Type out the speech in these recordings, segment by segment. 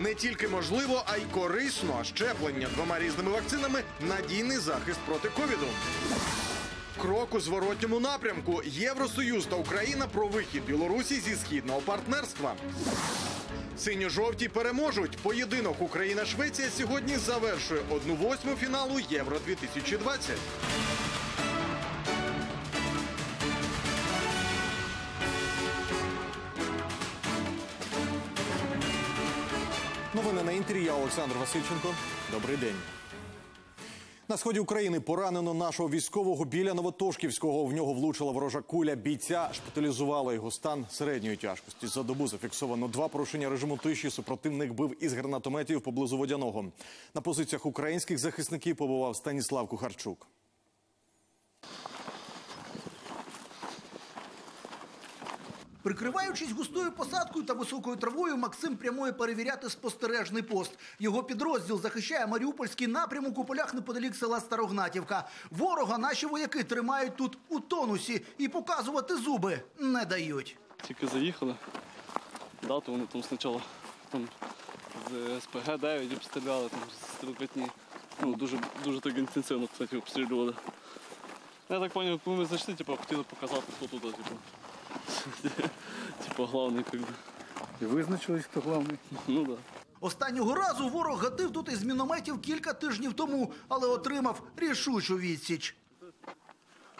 не тільки можливо, а й корисно. Щеплення двома різними вакцинами надійний захист проти ковіду. Крок у зворотньому напрямку. Євросоюз та Україна про вихід Білорусі зі східного партнерства. Синьо-жовті переможуть. Поєдинок Україна-Швеція сьогодні завершує одну восьму фіналу Євро 2020 інтері. Я Олександр Васильченко. Добрий день. На сході України поранено нашого військового біля Новотошківського. В нього влучила ворожа куля. Бійця шпиталізувала його стан середньої тяжкості. За добу зафіксовано два порушення режиму тиші. Супротивник бив із гранатометів поблизу водяного. На позиціях українських захисників побував Станіслав Кухарчук. Прикриваючись густою посадкою та високою травою, Максим прямує перевіряти спостережний пост. Його підрозділ захищає Маріупольський напрямок у полях неподалік села Старогнатівка. Ворога наші вояки тримають тут у тонусі і показувати зуби не дають. Тільки заїхали. Дату вони там спочатку там, з СПГ-9 обстріляли, там, стрілкотні. Ну, дуже, дуже так інтенсивно, кстати, обстрілювали. Я так зрозумів, ми зайшли, типу, хотіли показати, хто тут, типу. Типу, головний, як би. І визначились, хто головний. Ну. Да. Останнього разу ворог гатив тут із мінометів кілька тижнів тому, але отримав рішучу відсіч.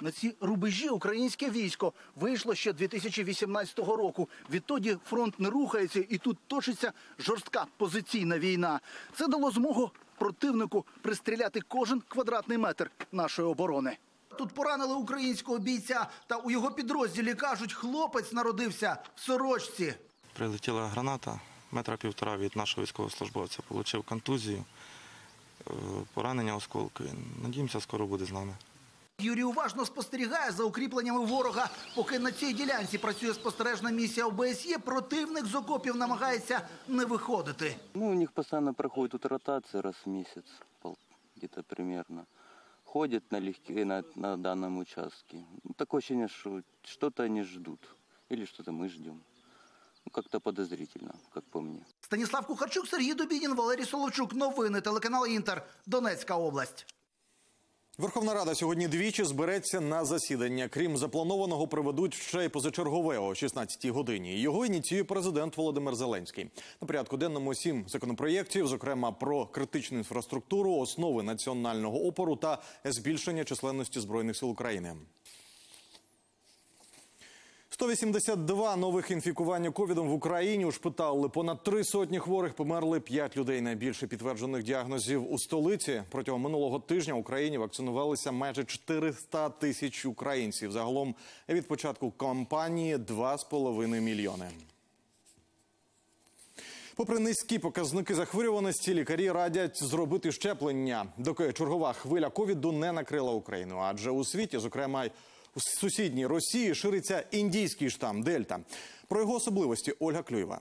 На ці рубежі українське військо вийшло ще 2018 року. Відтоді фронт не рухається, і тут точиться жорстка позиційна війна. Це дало змогу противнику пристріляти кожен квадратний метр нашої оборони. Тут поранили українського бійця, та у його підрозділі кажуть, хлопець народився в сорочці. Прилетіла граната метра півтора від нашого військовослужбовця. Получив контузію, е, поранення осколки. Надіємося, скоро буде з нами. Юрій уважно спостерігає за укріпленнями ворога. Поки на цій ділянці працює спостережна місія ОБСЄ, противник з окопів намагається не виходити. Ну, у них постоянно проходит тут ротация раз в месяц, пол- где-то примерно. Ходят налегке на, на данном участке. Ну, Такое ощущение, что что-то они ждут. Или что-то мы ждем. Ну, как-то подозрительно, как по мне. Станіслав Кухарчук, Сергій Дубінін, Валерій Соловчук. Новини телеканал Інтер. Донецька область. Верховна Рада сьогодні двічі збереться на засідання. Крім запланованого, проведуть ще й позачергове о 16-й годині. Його ініціює президент Володимир Зеленський. На порядку денному сім законопроєктів, зокрема про критичну інфраструктуру, основи національного опору та збільшення численності збройних сил України. 182 нових інфікування ковідом в Україні ушпиталили. Понад три сотні хворих померли. П'ять людей найбільше підтверджених діагнозів у столиці. Протягом минулого тижня в Україні вакцинувалися майже 400 тисяч українців. Загалом від початку кампанії 2,5 мільйони. Попри низькі показники захворюваності, лікарі радять зробити щеплення, доки чергова хвиля ковіду не накрила Україну. Адже у світі, зокрема у сусідній Росії, шириться індійський штам Дельта. Про його особливості Ольга Клюєва.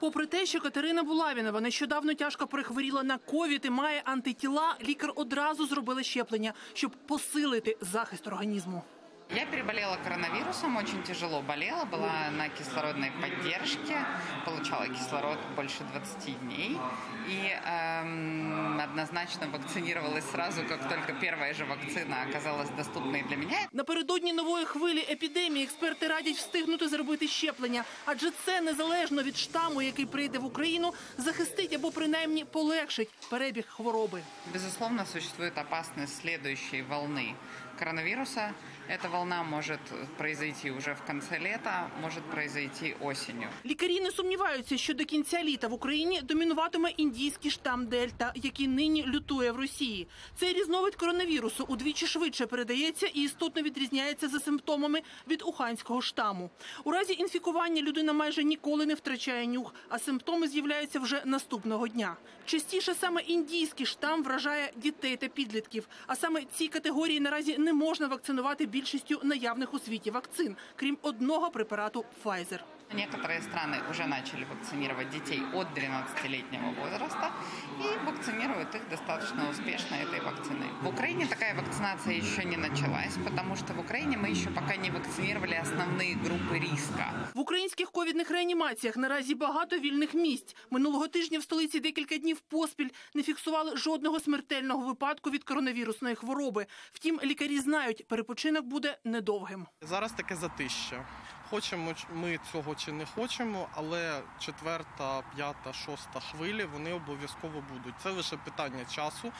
Попри те, що Катерина Булавінова нещодавно тяжко перехворіла на ковід і має антитіла, лікар одразу зробили щеплення, щоб посилити захист організму. Я переболела коронавирусом, очень тяжело болела, была на кислородной поддержке, получала кислород больше 20 дней и эм, однозначно вакцинировалась сразу, как только первая же вакцина оказалась доступной для меня. Напередодні нової хвилі епідемії експерти радять встигнути зробити щеплення, адже це незалежно від штаму, який прийде в Україну, захистить або принаймні полегшить перебіг хвороби. Безусловно, существует опасность следующей волны коронавируса. Эта волна может произойти уже в конце лета, может произойти осенью. Лікарі не сумніваються, що до кінця літа в Україні домінуватиме індійський штам Дельта, який нині лютує в Росії. Цей різновид коронавірусу удвічі швидше передається і істотно відрізняється за симптомами від уханського штаму. У разі інфікування людина майже ніколи не втрачає нюх, а симптоми з'являються вже наступного дня. Частіше саме індійський штам вражає дітей та підлітків. А саме ці категорії наразі не можна вакцинувати більшістю наявних у світі вакцин, крім одного препарату Pfizer. Некоторые страны уже начали вакцинировать детей от 12-летнего возраста и вакцинируют их достаточно успешно этой вакциной. В Украине такая вакцинация еще не началась, потому что в Украине мы еще пока не вакцинировали основные группы риска. В українських ковідних реанімаціях наразі багато вільних місць. Минулого тижня в столиці декілька днів поспіль не фіксували жодного смертельного випадку від коронавірусної хвороби. Втім, лікарі знають, перепочинок буде недовгим. Зараз таке затища. Хочемо ми цього чи не хочемо, але четверта, п'ята, шоста хвилі вони обов'язково будуть. Це лише питання часу,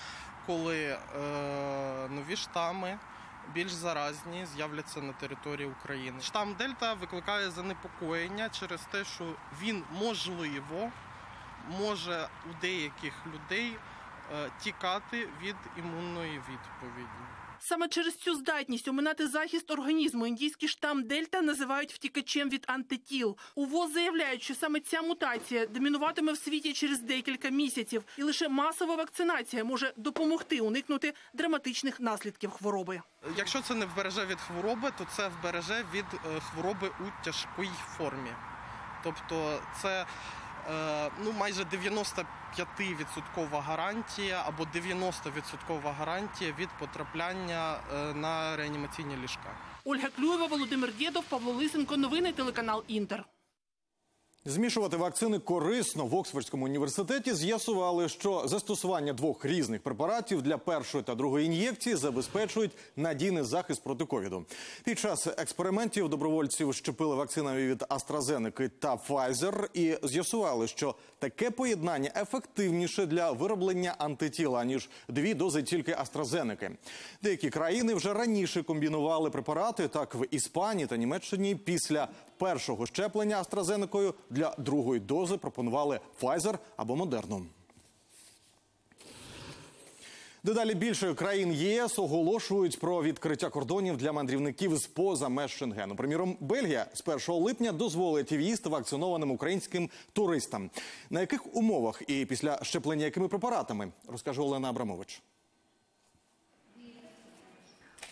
коли е, нові штами. Більш заразні з'являться на території України. Штам Дельта викликає занепокоєння через те, що він можливо може у деяких людей е, тікати від імунної відповіді. Саме через цю здатність оминати захист організму індійський штам Дельта називають втікачем від антитіл. У ВОЗ заявляють, що саме ця мутація домінуватиме в світі через декілька місяців, і лише масова вакцинація може допомогти уникнути драматичних наслідків хвороби. Якщо це не вбереже від хвороби, то це вбереже від е, хвороби у тяжкій формі. Тобто це ну, майже 95% гарантія або 90% гарантія від потрапляння е, на реанімаційні ліжка. Ольга Клюєва, Володимир Дєдов, Павло Лисенко. Новини телеканал Інтер. Змішувати вакцини корисно в Оксфордському університеті з'ясували, що застосування двох різних препаратів для першої та другої ін'єкції забезпечують надійний захист проти ковіду. Під час експериментів добровольців щепили вакцинами від AstraZeneca та Pfizer і з'ясували, що таке поєднання ефективніше для вироблення антитіла ніж дві дози тільки AstraZeneca. Деякі країни вже раніше комбінували препарати. Так в Іспанії та Німеччині після першого щеплення AstraZeneca для другої дози пропонували Pfizer або Moderna. Дедалі більше країн ЄС оголошують про відкриття кордонів для мандрівників з поза меж Шенгену. Приміром, Бельгія з 1 липня дозволить в'їзд вакцинованим українським туристам. На яких умовах і після щеплення якими препаратами розкаже Олена Абрамович.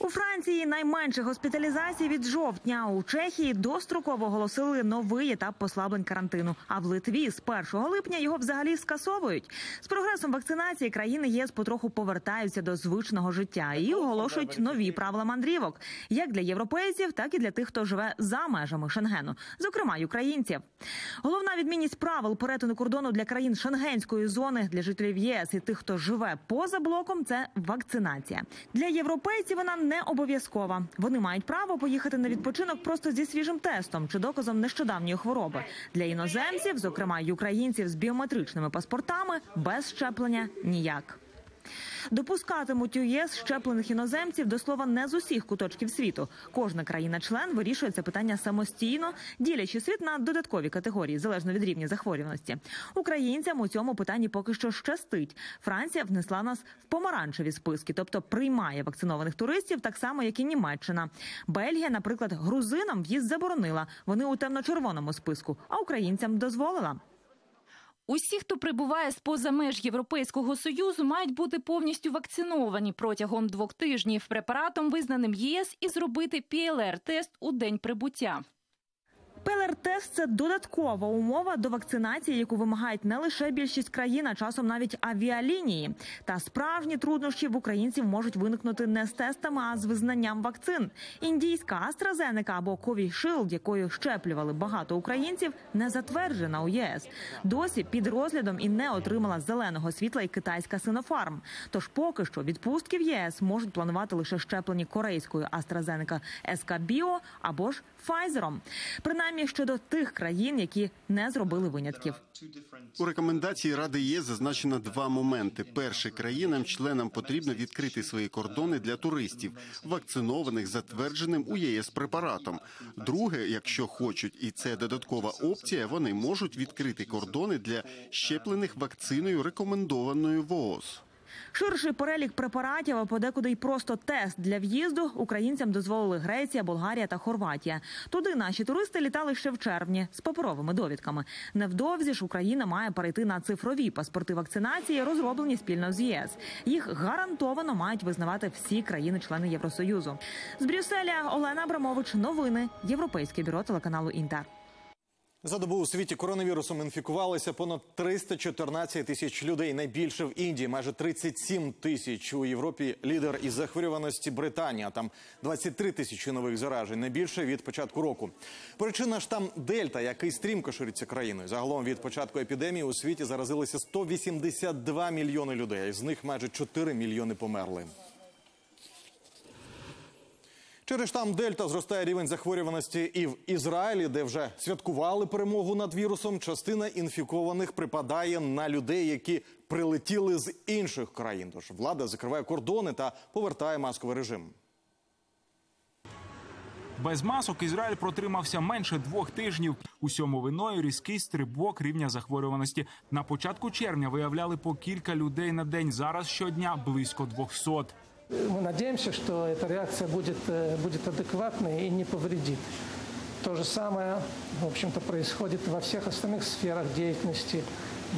У Франції найменше госпіталізацій від жовтня. У Чехії достроково оголосили новий етап послаблень карантину. А в Литві з 1 липня його взагалі скасовують. З прогресом вакцинації країни ЄС потроху повертаються до звичного життя і оголошують нові правила мандрівок як для європейців, так і для тих, хто живе за межами Шенгену, зокрема й українців. Головна відмінність правил перетину кордону для країн шенгенської зони для жителів ЄС і тих, хто живе поза блоком, це вакцинація. Для європейців вона не обов'язкова. Вони мають право поїхати на відпочинок просто зі свіжим тестом чи доказом нещодавньої хвороби. Для іноземців, зокрема й українців з біометричними паспортами, без щеплення ніяк. Допускатимуть у ЄС щеплених іноземців до слова не з усіх куточків світу. Кожна країна-член вирішує це питання самостійно, ділячи світ на додаткові категорії залежно від рівня захворюваності. Українцям у цьому питанні поки що щастить. Франція внесла нас в помаранчеві списки, тобто приймає вакцинованих туристів так само, як і Німеччина. Бельгія, наприклад, грузинам в'їзд заборонила. Вони у темно-червоному списку, а українцям дозволила. Усі, хто прибуває з поза меж Європейського союзу, мають бути повністю вакциновані протягом двох тижнів препаратом, визнаним ЄС, і зробити ПЛР-тест у день прибуття. ПЛР-тест – це додаткова умова до вакцинації, яку вимагають не лише більшість країн, а часом навіть авіалінії. Та справжні труднощі в українців можуть виникнути не з тестами, а з визнанням вакцин. Індійська AstraZeneca або Covishield, якою щеплювали багато українців, не затверджена у єС. Досі під розглядом і не отримала зеленого світла і китайська Sinopharm. Тож поки що відпустки в ЄС можуть планувати лише щеплені корейською AstraZeneca SK Bio або ж Pfizer. Принаймні щодо тих країн, які не зробили винятків. У рекомендації Ради ЄС зазначено два моменти: перший країнам-членам потрібно відкрити свої кордони для туристів, вакцинованих затвердженим у ЄС препаратом. Друге, якщо хочуть, і це додаткова опція, вони можуть відкрити кордони для щеплених вакциною, рекомендованою ВООЗ. Ширший перелік препаратів, а подекуди й просто тест для в'їзду українцям дозволили Греція, Болгарія та Хорватія. Туди наші туристи літали ще в червні з паперовими довідками. Невдовзі ж Україна має перейти на цифрові паспорти вакцинації, розроблені спільно з ЄС. Їх гарантовано мають визнавати всі країни-члени Євросоюзу. З Брюсселя Олена Абрамович. Новини Європейське бюро телеканалу Інтер. За добу у світі коронавірусом інфікувалися понад 314 тисяч людей. Найбільше в Індії, майже 37 тисяч у Європі. Лідер із захворюваності Британія. Там 23 тисячі нових заражень. Найбільше від початку року. Причина штам Дельта, який стрімко шириться країною. Загалом від початку епідемії у світі заразилися 182 мільйони людей. З них майже 4 мільйони померли. Через штам Дельта зростає рівень захворюваності і в Ізраїлі, де вже святкували перемогу над вірусом. Частина інфікованих припадає на людей, які прилетіли з інших країн. Тож влада закриває кордони та повертає масковий режим. Без масок Ізраїль протримався менше двох тижнів. Усьому виною різкий стрибок рівня захворюваності. На початку червня виявляли по кілька людей на день. Зараз щодня близько 200. Мы надеемся, что эта реакция будет, э, будет адекватной и не повредит. То же самое, в общем-то, происходит во всех остальных сферах деятельности.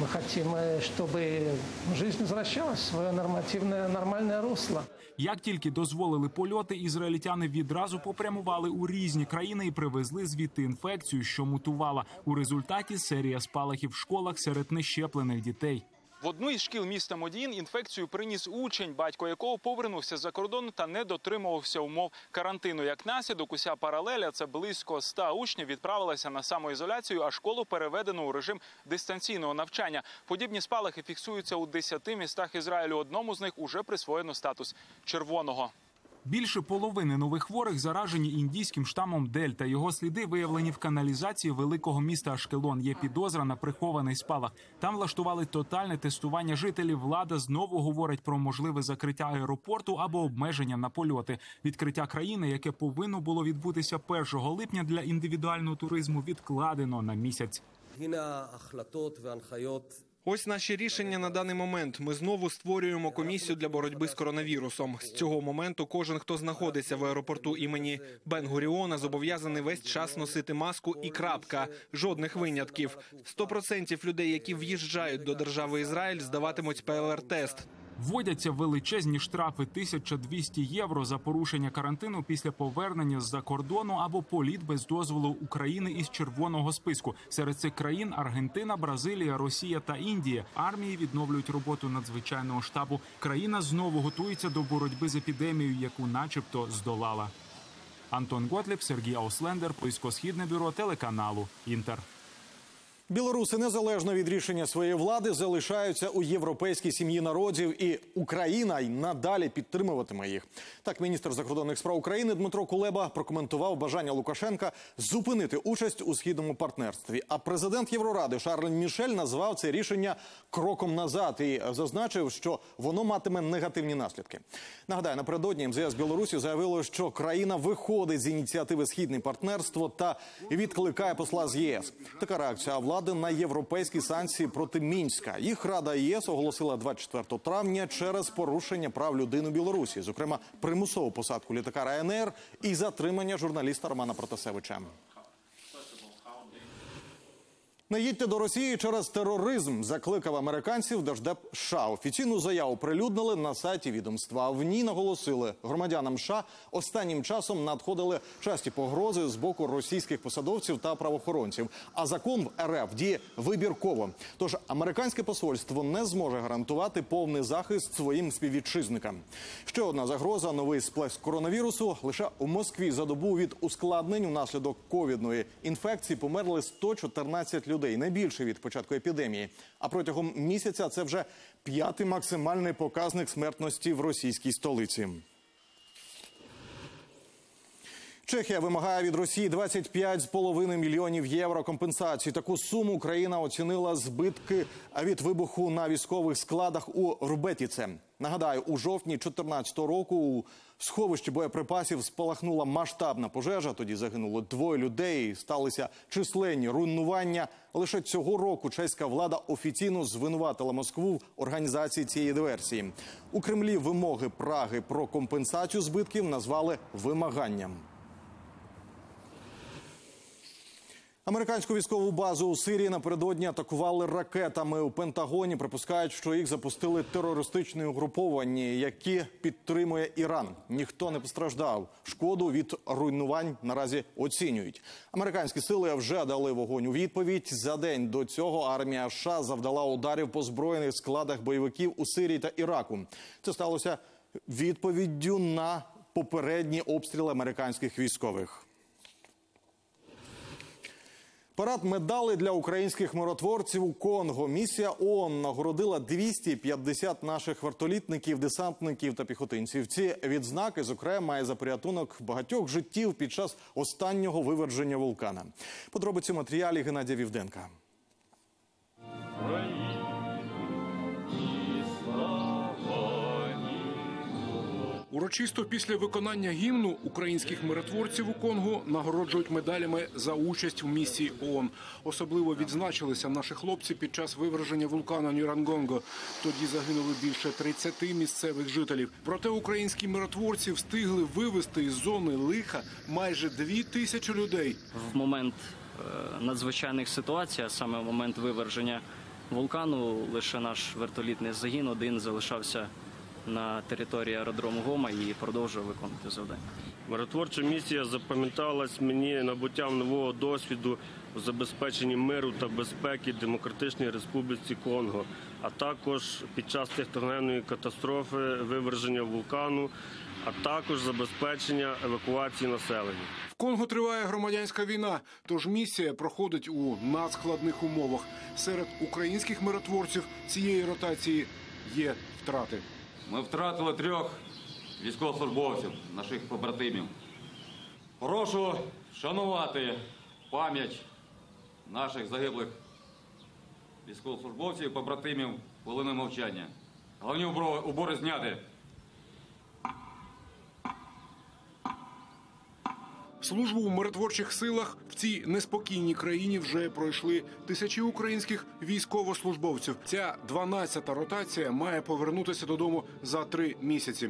Мы хотим, э, чтобы жизнь возвращалась в свое нормативное, нормальное русло. Як тільки дозволили польоти, ізраїльтяни відразу попрямували у різні країни і привезли звідти інфекцію, що мутувала. У результаті серія спалахів в школах серед нещеплених дітей. В одну із шкіл міста Модіїн інфекцію приніс учень, батько якого повернувся за кордон та не дотримувався умов карантину. Як наслідок, уся паралеля це близько 100 учнів відправилася на самоізоляцію, а школу переведено у режим дистанційного навчання. Подібні спалахи фіксуються у 10 містах Ізраїлю. Одному з них уже присвоєно статус червоного. Більше половини нових хворих заражені індійським штамом Дельта. Його сліди виявлені в каналізації великого міста Ашкелон. Є підозра на прихований спалах. Там влаштували тотальне тестування жителів. Влада знову говорить про можливе закриття аеропорту або обмеження на польоти. Відкриття країни, яке повинно було відбутися 1 липня для індивідуального туризму, відкладено на місяць. Ось наші рішення на даний момент. Ми знову створюємо комісію для боротьби з коронавірусом. З цього моменту кожен, хто знаходиться в аеропорту імені Бен-Гуріона, зобов'язаний весь час носити маску і крапка. Жодних винятків. 100% людей, які в'їжджають до держави Ізраїль, здаватимуть ПЛР-тест. Вводяться величезні штрафи 1200 євро за порушення карантину після повернення з-за кордону або політ без дозволу України із червоного списку. Серед цих країн Аргентина, Бразилія, Росія та Індія. Армії відновлюють роботу надзвичайного штабу. Країна знову готується до боротьби з епідемією, яку, начебто, здолала. Антон Готліб, Сергій Ауслендер, Близькосхідне бюро телеканалу Інтер. Білоруси незалежно від рішення своєї влади залишаються у європейській сім'ї народів, і Україна й надалі підтримуватиме їх. Так, міністр закордонних справ України Дмитро Кулеба прокоментував бажання Лукашенка зупинити участь у східному партнерстві. А президент Євроради Шарль Мішель назвав це рішення кроком назад і зазначив, що воно матиме негативні наслідки. Нагадаю, напередодні МЗС Білорусі заявило, що країна виходить з ініціативи Східне партнерство та відкликає посла з ЄС. Така реакція влади на європейські санкції проти мінська. Їх рада ЄС оголосила 24 травня через порушення прав людини Білорусі, зокрема примусову посадку літака РНР і затримання журналіста Романа Протасевича. Не їдьте до Росії через тероризм. Закликав американців Держдеп США. Офіційну заяву прилюднили на сайті відомства. В ній наголосили громадянам США останнім часом надходили часті погрози з боку російських посадовців та правоохоронців. А закон в РФ діє вибірково. Тож американське посольство не зможе гарантувати повний захист своїм співвітчизникам. Ще одна загроза новий сплеск коронавірусу. Лише у Москві за добу від ускладнень унаслідок ковідної інфекції померли 114 людей людей найбільше від початку епідемії. А протягом місяця це вже п'ятий максимальний показник смертності в російській столиці. Чехія вимагає від Росії 25,5 мільйонів євро компенсації. Таку суму Україна оцінила збитки від вибуху на військових складах у Рубетіце. Нагадаю, у жовтні 2014 року у сховищі боєприпасів спалахнула масштабна пожежа. Тоді загинуло двоє людей. Сталися численні руйнування. Лише цього року чеська влада офіційно звинуватила Москву в організації цієї диверсії. У Кремлі вимоги Праги про компенсацію збитків назвали вимаганням. Американську військову базу у Сирії напередодні атакували ракетами. У Пентагоні припускають, що їх запустили терористичні угруповані, які підтримує Іран. Ніхто не постраждав. Шкоду від руйнувань наразі оцінюють. Американські сили вже дали вогонь у відповідь. За день до цього армія США завдала ударів по збройних складах бойовиків у Сирії та Іраку. Це сталося відповіддю на попередні обстріли американських військових. Парад медалей для українських миротворців у Конго. Місія ООН нагородила 250 наших вартолітників, десантників та піхотинців. Ці відзнаки, зокрема, і за порятунок багатьох життів під час останнього виверження вулкана. Подробиці матеріалі Геннадія Вівденка. Урочисто після виконання гімну українських миротворців у Конго нагороджують медалями за участь в місії ООН. Особливо відзначилися наші хлопці під час виверження вулкана Нюрангонго. Тоді загинули більше 30 місцевих жителів. Проте українські миротворці встигли вивести із зони лиха майже дві тисячі людей. в момент е, надзвичайних ситуацій, а саме в момент виверження вулкану, лише наш вертолітний загін один залишався на території аеродрому Гома і продовжував виконувати завдання. Миротворча місія запам'яталась мені набуттям нового досвіду у забезпеченні миру та безпеки Демократичній Республіці Конго, а також під час техногенної катастрофи виверження вулкану, а також забезпечення евакуації населення. В Конго триває громадянська війна, тож місія проходить у надскладних умовах. Серед українських миротворців цієї ротації є втрати. Ми втратили трьох військовослужбовців, наших побратимів. Прошу шанувати пам'ять наших загиблих військовослужбовців, побратимів хвилиною мовчання. Головні убори зняти. Службу у миротворчих силах в цій неспокійній країні вже пройшли тисячі українських військовослужбовців. Ця 12-та ротація має повернутися додому за три місяці.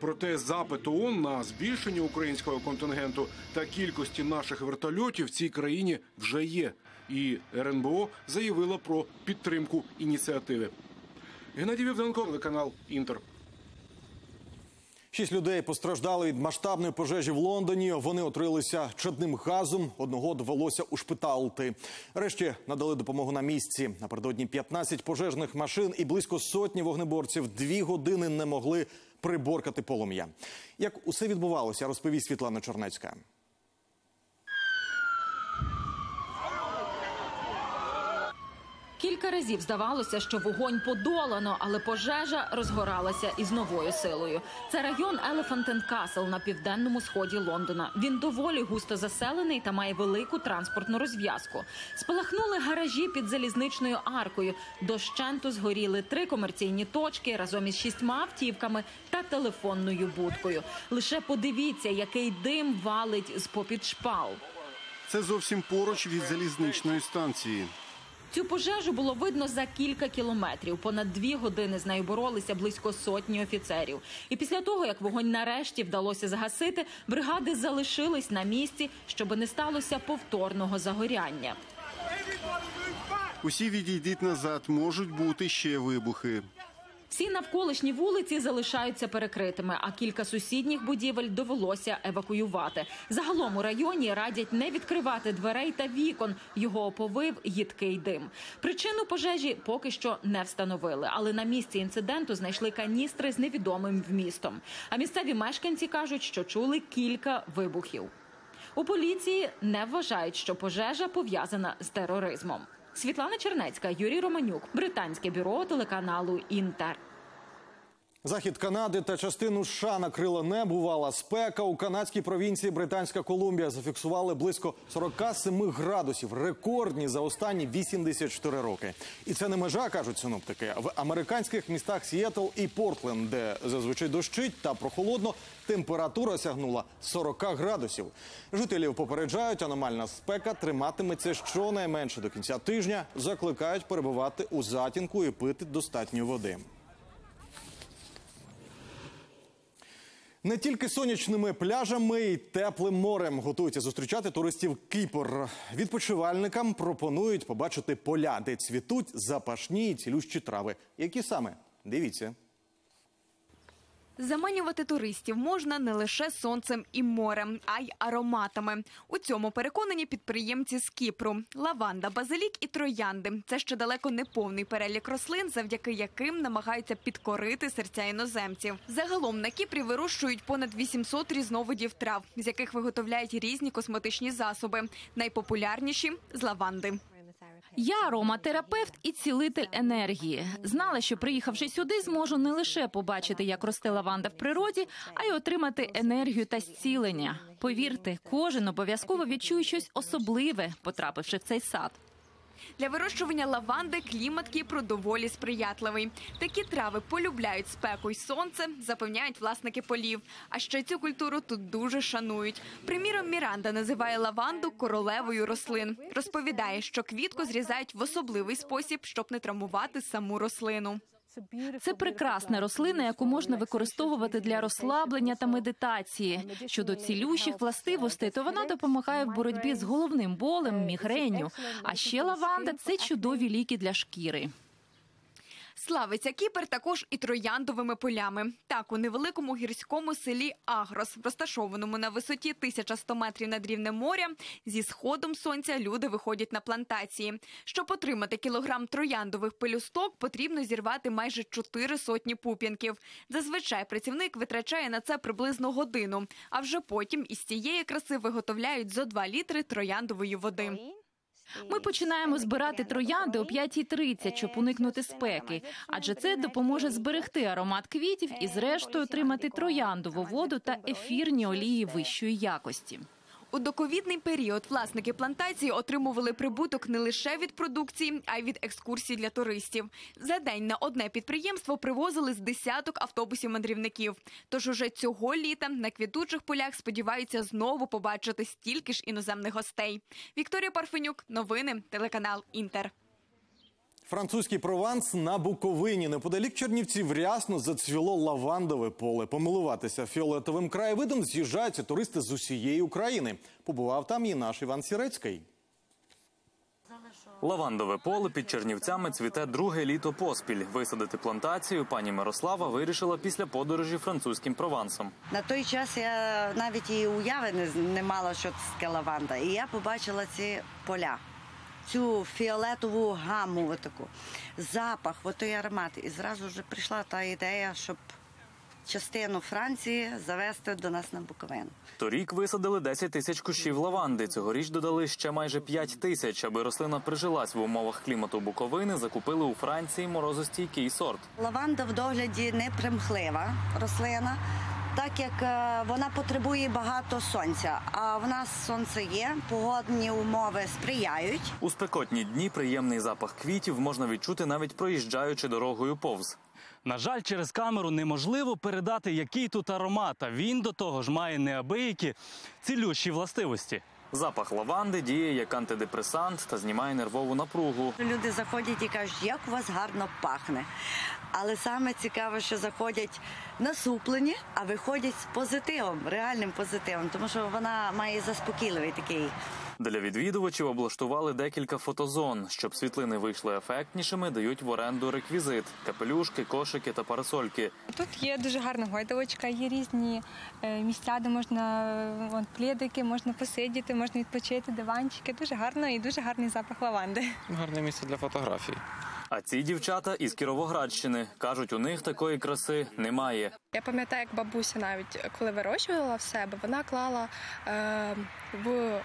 Проте запит ООН на збільшення українського контингенту та кількості наших вертольотів в цій країні вже є. І РНБО заявила про підтримку ініціативи. Геннадій Вівденко, телеканал Інтер. Шість людей постраждали від масштабної пожежі в Лондоні. Вони отрилися чадним газом. Одного довелося ушпиталити. Решті надали допомогу на місці. Напередодні 15 пожежних машин і близько сотні вогнеборців дві години не могли приборкати полум'я. Як усе відбувалося, розповість Світлана Чернецька. Кілька разів здавалося, що вогонь подолано, але пожежа розгоралася із новою силою. Це район and Castle на південному сході Лондона. Він доволі густо заселений та має велику транспортну розв'язку. Спалахнули гаражі під залізничною аркою. Дощенту згоріли три комерційні точки разом із шістьма автівками та телефонною будкою. Лише подивіться, який дим валить з попід шпал. Це зовсім поруч від залізничної станції. Цю пожежу було видно за кілька кілометрів. Понад дві години з нею боролися близько сотні офіцерів. І після того, як вогонь нарешті вдалося загасити, бригади залишились на місці, щоб не сталося повторного загоряння. Усі відійдіть назад, можуть бути ще вибухи. Всі навколишні вулиці залишаються перекритими, а кілька сусідніх будівель довелося евакуювати. Загалом у районі радять не відкривати дверей та вікон. Його оповив їдкий дим. Причину пожежі поки що не встановили, але на місці інциденту знайшли каністри з невідомим вмістом. А місцеві мешканці кажуть, що чули кілька вибухів. У поліції не вважають, що пожежа пов'язана з тероризмом. Світлана Чернецька, Юрій Романюк, британське бюро телеканалу Інтер. Захід Канади та частину США накрила небувала спека. У канадській провінції Британська Колумбія зафіксували близько 47 градусів. Рекордні за останні 84 роки. І це не межа, кажуть синоптики. В американських містах Сіетл і Портленд, де зазвичай дощить та прохолодно, температура сягнула 40 градусів. Жителів попереджають, аномальна спека триматиметься щонайменше до кінця тижня. Закликають перебувати у затінку і пити достатньо води. Не тільки сонячними пляжами і теплим морем готуються зустрічати туристів Кіпр. Відпочивальникам пропонують побачити поля, де цвітуть запашні і цілющі трави. Які саме? Дивіться. Заманювати туристів можна не лише сонцем і морем, а й ароматами. У цьому переконані підприємці з Кіпру. Лаванда, базилік і троянди це ще далеко не повний перелік рослин, завдяки яким намагаються підкорити серця іноземців. Загалом на Кіпрі вирощують понад 800 різновидів трав, з яких виготовляють різні косметичні засоби. Найпопулярніші з лаванди. Я ароматерапевт і цілитель енергії. Знала, що приїхавши сюди, зможу не лише побачити, як росте лаванда в природі, а й отримати енергію та зцілення. Повірте, кожен обов'язково відчує щось особливе, потрапивши в цей сад. Для вирощування лаванди клімат Кіпру доволі сприятливий. Такі трави полюбляють спеку й сонце, запевняють власники полів. А ще цю культуру тут дуже шанують. Приміром, Міранда називає лаванду королевою рослин. Розповідає, що квітку зрізають в особливий спосіб, щоб не травмувати саму рослину. Це прекрасна рослина, яку можна використовувати для розслаблення та медитації. Щодо цілющих властивостей, то вона допомагає в боротьбі з головним болем, мігренню. А ще лаванда це чудові ліки для шкіри. Славиться Кіпр також і трояндовими полями. Так, у невеликому гірському селі Агрос, розташованому на висоті 1100 метрів над рівнем моря, зі сходом сонця люди виходять на плантації. Щоб отримати кілограм трояндових пелюсток, потрібно зірвати майже чотири сотні пуп'янків. Зазвичай працівник витрачає на це приблизно годину, а вже потім із цієї краси виготовляють зо 2 літри трояндової води. Ми починаємо збирати троянди о 5.30, щоб уникнути спеки, адже це допоможе зберегти аромат квітів і, зрештою, отримати трояндову воду та ефірні олії вищої якості. У доковідний період власники плантації отримували прибуток не лише від продукції, а й від екскурсій для туристів. За день на одне підприємство привозили з десяток автобусів мандрівників. Тож уже цього літа на квітучих полях сподіваються знову побачити стільки ж іноземних гостей. Вікторія Парфенюк, новини, телеканал Інтер. Французький прованс на Буковині. Неподалік Чернівців рясно зацвіло лавандове поле. Помилуватися фіолетовим краєвидом з'їжджаються туристи з усієї України. Побував там і наш Іван Сірецький. Лавандове поле під Чернівцями цвіте друге літо поспіль. Висадити плантацію пані Мирослава вирішила після подорожі французьким провансом. На той час я навіть і уяви не, не мала, що це таке лаванда. І я побачила ці поля, цю фіолетову гаму, отаку, запах, отой аромат. І зразу вже прийшла та ідея, щоб частину Франції завести до нас на Буковину. Торік висадили 10 тисяч кущів лаванди. Цьогоріч додали ще майже 5 тисяч. Аби рослина прижилась в умовах клімату Буковини, закупили у Франції морозостійкий сорт. Лаванда в догляді не примхлива рослина, так як е, вона потребує багато сонця. А в нас сонце є, погодні умови сприяють. У спекотні дні приємний запах квітів можна відчути навіть проїжджаючи дорогою повз. На жаль, через камеру неможливо передати, який тут аромат. А він до того ж має неабиякі цілющі властивості. Запах лаванди діє як антидепресант та знімає нервову напругу. Люди заходять і кажуть, як у вас гарно пахне. Але саме цікаве, що заходять насуплені, а виходять з позитивом, реальним позитивом, тому що вона має заспокійливий такий. Для відвідувачів облаштували декілька фотозон. Щоб світлини вийшли ефектнішими, дають в оренду реквізит: капелюшки, кошики та парасольки. Тут є дуже гарна гойдовочка, є різні е, місця, де можна вон, плідики, можна посидіти, можна відпочити, диванчики. Дуже гарно і дуже гарний запах лаванди. Гарне місце для фотографій. А ці дівчата із Кіровоградщини кажуть, у них такої краси немає. Я пам'ятаю, як бабуся навіть коли вирощувала в себе, вона клала е, в.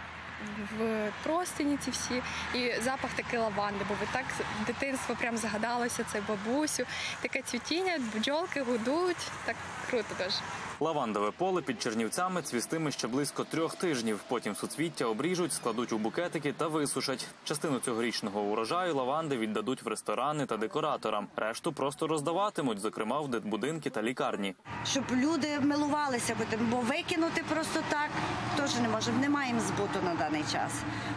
В простині ці всі і запах такий лаванди, бо ви так в дитинство прям загадалося це бабусю. Таке цвітіння, бджолки гудуть, так круто дуже. Лавандове поле під Чернівцями цвістиме ще близько трьох тижнів. Потім суцвіття обріжуть, складуть у букетики та висушать. Частину цьогорічного урожаю лаванди віддадуть в ресторани та декораторам. Решту просто роздаватимуть, зокрема в дитбудинки та лікарні. Щоб люди милувалися, бо- викинути просто так теж не можемо. Не маємо збуту на даний час.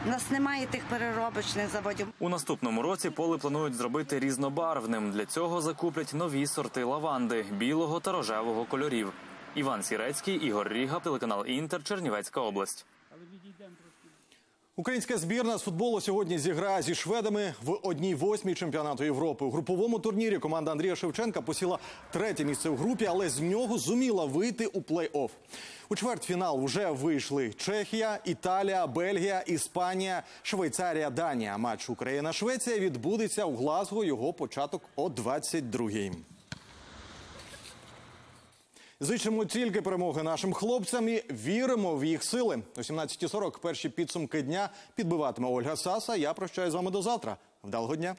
У нас немає тих переробочних заводів. У наступному році поле планують зробити різнобарвним. Для цього закуплять нові сорти лаванди білого та рожевого кольорів. Іван Сірецький, Ігор Ріга, телеканал Інтер, Чернівецька область. Українська збірна з футболу сьогодні зіграє зі шведами в одній восьмій чемпіонату Європи. У груповому турнірі команда Андрія Шевченка посіла третє місце в групі, але з нього зуміла вийти у плей-офф. У чвертьфінал вже вийшли Чехія, Італія, Бельгія, Іспанія, Швейцарія, Данія. Матч Україна-Швеція відбудеться у Глазго. Його початок о 22-й. Зичимо тільки перемоги нашим хлопцям і віримо в їх сили. О 17.40 перші підсумки дня підбиватиме Ольга Саса. Я прощаю з вами до завтра. Вдалого дня.